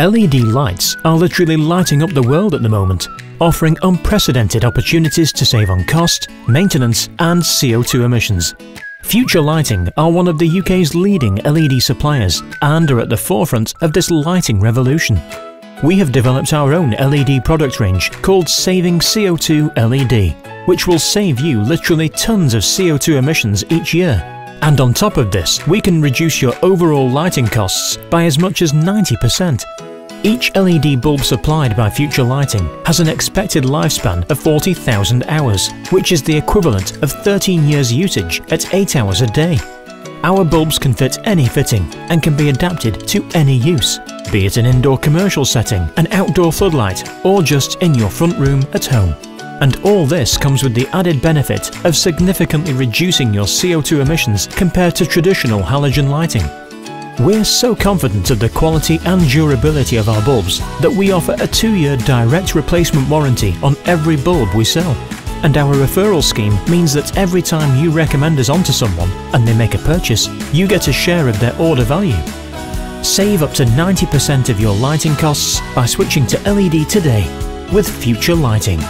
LED lights are literally lighting up the world at the moment, offering unprecedented opportunities to save on cost, maintenance and CO2 emissions. Future Lighting are one of the UK's leading LED suppliers and are at the forefront of this lighting revolution. We have developed our own LED product range called Saving CO2 LED, which will save you literally tons of CO2 emissions each year. And on top of this, we can reduce your overall lighting costs by as much as 90%. Each LED bulb supplied by Future Lighting has an expected lifespan of 40,000 hours, which is the equivalent of 13 years usage at 8 hours a day. Our bulbs can fit any fitting and can be adapted to any use, be it an indoor commercial setting, an outdoor floodlight, or just in your front room at home. And all this comes with the added benefit of significantly reducing your CO2 emissions compared to traditional halogen lighting. We're so confident of the quality and durability of our bulbs that we offer a two-year direct replacement warranty on every bulb we sell. And our referral scheme means that every time you recommend us onto someone and they make a purchase, you get a share of their order value. Save up to 90% of your lighting costs by switching to LED today with Future Lighting.